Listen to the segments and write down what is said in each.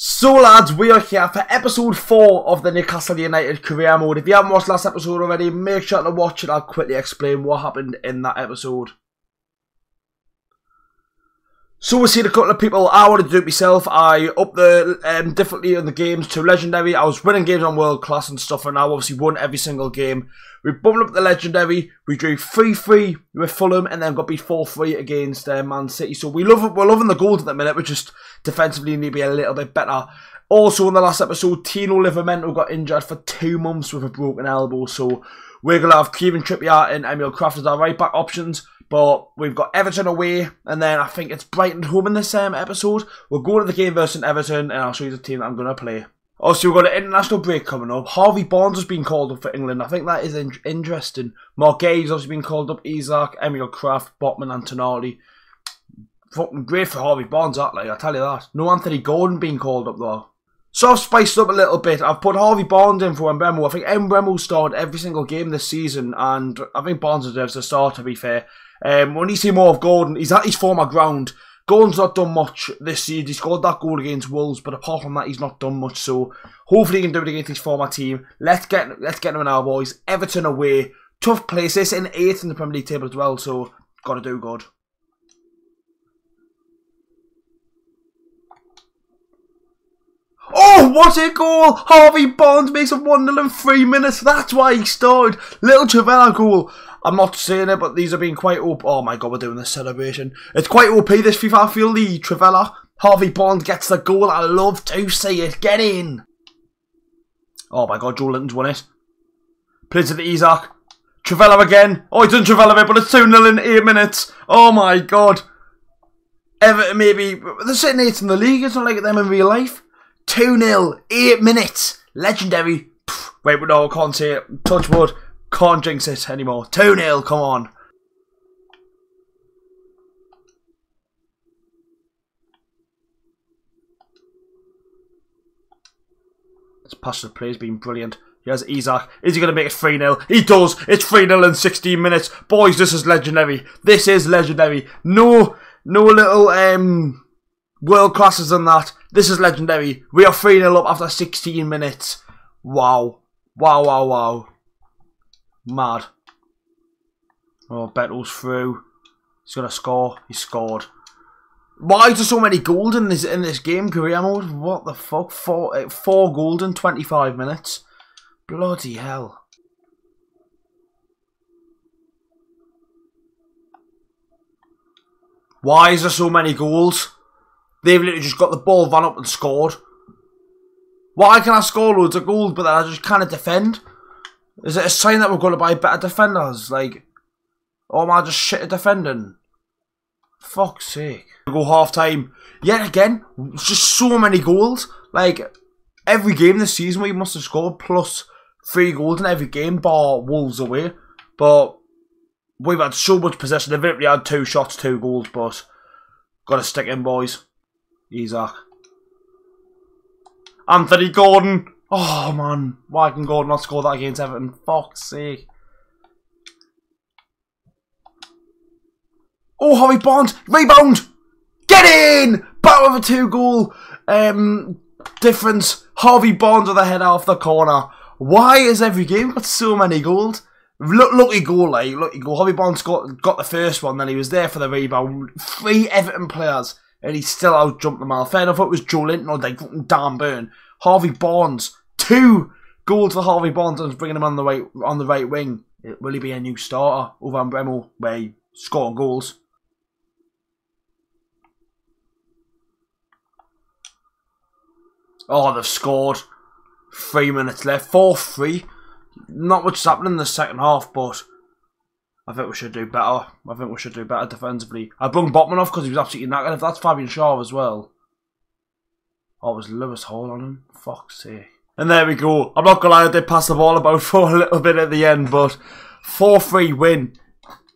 So lads, we are here for episode 4 of the Newcastle United career mode. If you haven't watched last episode already, make sure to watch it. I'll quickly explain what happened in that episode. So we've seen a couple of people. I wanted to do it myself. I upped the um, differently in the games to legendary. I was winning games on world class and stuff, and I obviously won every single game. We bumped up the legendary. We drew 3-3 with Fulham, and then got beat 4-3 against uh, Man City. So we love we're loving the goals at the minute. We just defensively need to be a little bit better. Also, in the last episode, Tino Livramento got injured for two months with a broken elbow. So we're gonna have Kieran Trippier and Emil Krafth as our right back options. But we've got Everton away, and then I think it's Brighton home in this um, episode. We'll go to the game versus Everton, and I'll show you the team that I'm going to play. Also, we've got an international break coming up. Harvey Barnes has been called up for England. I think that is in interesting. Marc Guéhi's also been called up. Isak, Emil Krafth, Botman, and Tonali. Fucking great for Harvey Barnes, like, I tell you that. No Anthony Gordon being called up, though. So I've spiced up a little bit. I've put Harvey Barnes in for Mbeumo. I think Mbeumo started every single game this season, and I think Barnes deserves a start, to be fair. Um, when you see more of Gordon, he's at his former ground. Gordon's not done much this season. He scored that goal against Wolves, but apart from that, he's not done much. So hopefully he can do it against his former team. Let's get let's get him in now, boys. Everton away, tough place. This in eighth in the Premier League table as well, so got to do good. Oh, what a goal! Harvey Barnes makes a 1 0 in three minutes. That's why he started. Little Trivela goal. I'm not saying it, but these are being quite OP. Oh my god, we're doing this celebration. It's quite OP, this FIFA field. The Trivela. Harvey Barnes gets the goal. I love to see it. Get in. Oh my god, Joelinton's won it. Plays to the Isak. Trivela again. Oh, he done Trivela it, but it's 2 0 in 8 minutes. Oh my god. Everton maybe. They're sitting eighth in the league. It's not like them in real life. 2 0, 8 minutes. Legendary. Pff, wait, no, can't see it. Touch wood. Can't jinx it anymore. 2 0, come on. This pass to the play has been brilliant. Here's Isak. Is he going to make it 3 0? He does. It's 3 0 in 16 minutes. Boys, this is legendary. This is legendary. No, no little um, world classes than that. This is legendary. We are 3 0 up after 16 minutes. Wow. Wow, wow, wow. Mad. Oh, Beto's through. He's going to score. He scored. Why is there so many goals in this in this game, career mode? What the fuck? Four, uh, four goals in 25 minutes. Bloody hell. Why is there so many goals? They've literally just got the ball, van up and scored. Why can I score loads of goals, but then I just can't defend? Is it a sign that we're going to buy better defenders? Like, or am I just shit at defending? Fuck's sake. Go half time. Yet again, just so many goals. Like, every game this season we must have scored plus three goals in every game, bar Wolves away. But we've had so much possession. They've literally had two shots, two goals, but got to stick in, boys. Isak. Anthony Gordon. Oh man, why can Gordon not score that against Everton? Fuck's sake. Oh, Harvey Barnes, rebound! Get in! Battle of a two goal um, difference. Harvey Barnes with a head off the corner. Why has every game got so many goals? Look, lucky goal, like, lucky goal. Harvey Barnes got, got the first one, then he was there for the rebound. Three Everton players, and he still out jumped them all. Fair enough, it was Joelinton or like Dan Burn. Harvey Barnes, two goals for Harvey Barnes and bringing him on the right on the right wing. Will he be a new starter over Mbeumo where he scoring goals? Oh, they've scored. Three minutes left. 4 3. Not much happening in the second half, but I think we should do better. I think we should do better defensively. I brung Botman off because he was absolutely knackered. That's Fabian Schär as well. Oh, it was Lewis Hall on him. Fuck's sake. And there we go. I'm not going to lie, I did pass the ball about for a little bit at the end, but 4 3 win.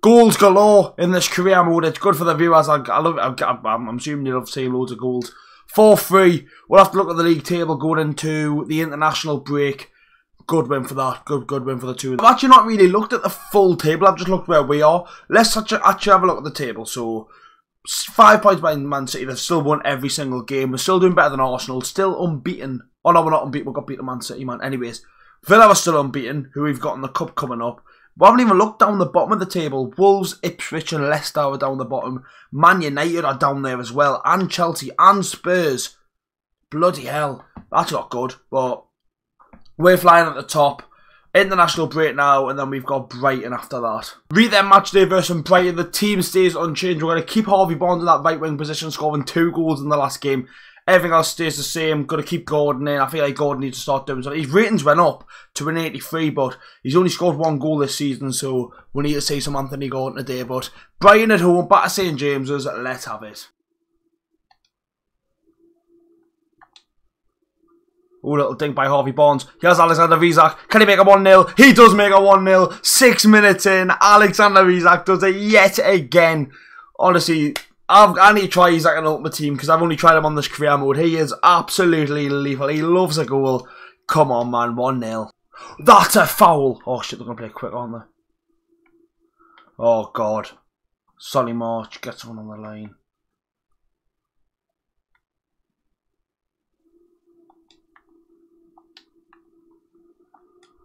Goals galore in this career mode. It's good for the viewers. I, I love it. I'm, I'm, assuming you love seeing loads of goals. 4 3. We'll have to look at the league table going into the international break. Good win for that. Good good win for the two. I've actually not really looked at the full table. I've just looked where we are. Let's actually have a look at the table. So, five points behind Man City. They've still won every single game. We're still doing better than Arsenal. Still unbeaten. Oh no, we're not unbeaten. We got beat the Man City man. Anyways, Villa are still unbeaten. Who we've got in the cup coming up. We haven't even looked down the bottom of the table. Wolves, Ipswich, and Leicester are down the bottom. Man United are down there as well, and Chelsea and Spurs. Bloody hell, that's not good. But we're flying at the top. International break now, and then we've got Brighton after that. Read their match day versus Brighton. The team stays unchanged. We're going to keep Harvey Barnes in that right wing position, scoring two goals in the last game. Everything else stays the same. Got to keep Gordon in. I feel like Gordon needs to start doing something. His ratings went up to an 83, but he's only scored one goal this season, so we need to see some Anthony Gordon today. But Brighton at home, back to St James's. Let's have it. Oh, little dink by Harvey Barnes. Here's Alexander Isak. Can he make a 1 0? He does make a 1 0. Six minutes in. Alexander Isak does it yet again. Honestly, I've, I need to try Isak in Ultimate Team because I've only tried him on this career mode. He is absolutely lethal. He loves a goal. Come on, man. 1 0. That's a foul. Oh, shit. They're going to play quick, aren't they? Oh, God. Solly March gets one on the line.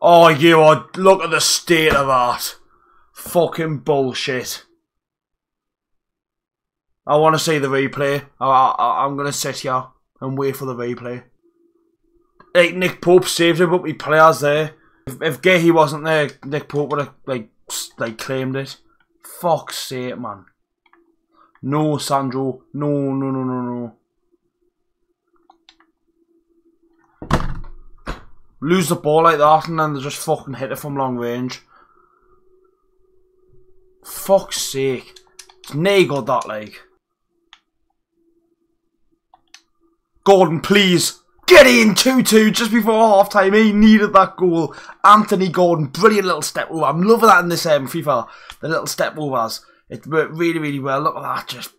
Oh, you are. Look at the state of that. Fucking bullshit. I want to see the replay. I, I, I'm going to sit here and wait for the replay. Like, Nick Pope saved it, but we players there. If, if Guéhi wasn't there, Nick Pope would have, like, like, claimed it. Fuck's sake, man. No, Sandro. No, no, no, no, no. Lose the ball like that and then they just fucking hit it from long range. Fuck's sake. It's nailed that, like. Gordon, please. Get in 2-2 just before half time. He needed that goal. Anthony Gordon, brilliant little step over. I'm loving that in this um, FIFA. The little step overs. It worked really, really well. Look at that. Just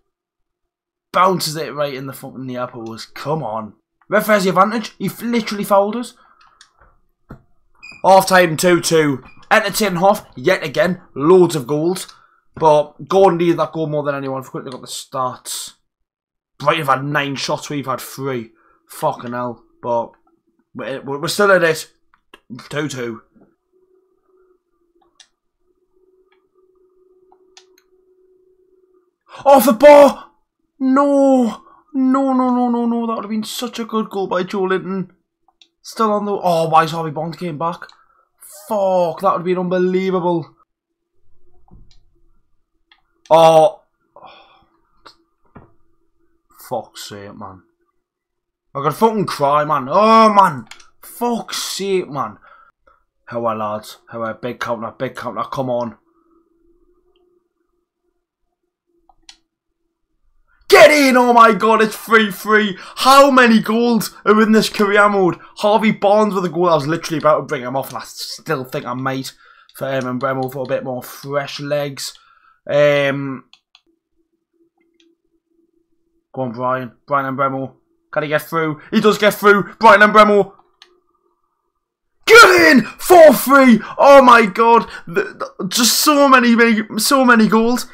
bounces it right in the fucking near post. Come on. Ref has the advantage. He literally fouled us. Half time 2 2. Entertaining half, yet again. Loads of goals. But Gordon needed that goal more than anyone. Quickly got the stats. Brighton have had nine shots, we've had three. Fucking hell. But we're, we're still at it. 2 2. Off the bar! No! No, no, no, no, no. That would have been such a good goal by Joelinton. Still on the... Oh, why is Harvey Bond came back? Fuck, that would be unbelievable. Oh. Fuck's sake, man. I gotta fucking cry, man. Oh, man. Fuck's sake, man. How are lads? How are big counter, big counter, come on. Get in! Oh my god, it's 3-3. How many goals are in this career mode? Harvey Barnes with a goal. I was literally about to bring him off and I still think I might for him and Mbeumo for a bit more fresh legs. Um, Go on, Bryan. Brian and Bremo. Can he get through? He does get through. Bryan Mbeumo. Get in! 4-3! Oh my god. Just so many, so many goals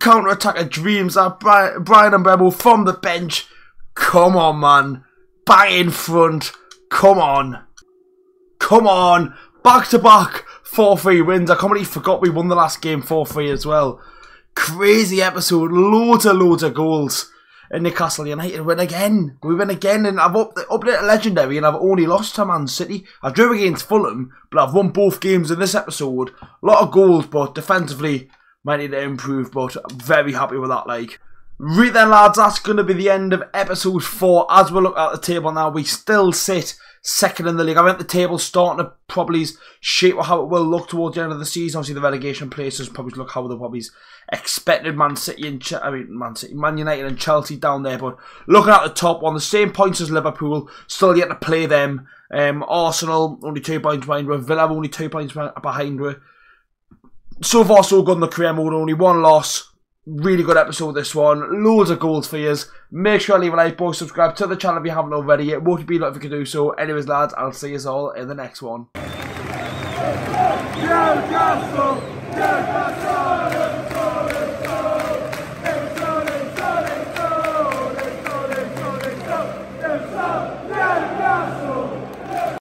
counter attack of dreams. That Bryan Mbeumo from the bench. Come on, man. Bang in front. Come on. Come on. Back to back. 4 3 wins. I completely forgot we won the last game 4 3 as well. Crazy episode. Loads and loads of goals. And Newcastle United win again. We win again, and I've up, up legendary, and I've only lost to Man City. I drew against Fulham, but I've won both games in this episode. A lot of goals, but defensively, might need to improve, but very happy with that. Like, right then, lads, that's going to be the end of episode four. As we look at the table now, we still sit second in the league. I meant the table starting to probably shape how it will look towards the end of the season. Obviously, the relegation places probably look how the probably expected Man City and I mean Man City, Man United and Chelsea down there. But looking at the top, on the same points as Liverpool, still yet to play them. Um, Arsenal only two points behind. Villa only two points behind. With so far, so good in the career mode. Only one loss. Really good episode, this one. Loads of goals for you. Make sure to leave a like, boys. Subscribe to the channel if you haven't already. It would be like if you could do so. Anyways, lads, I'll see you all in the next one.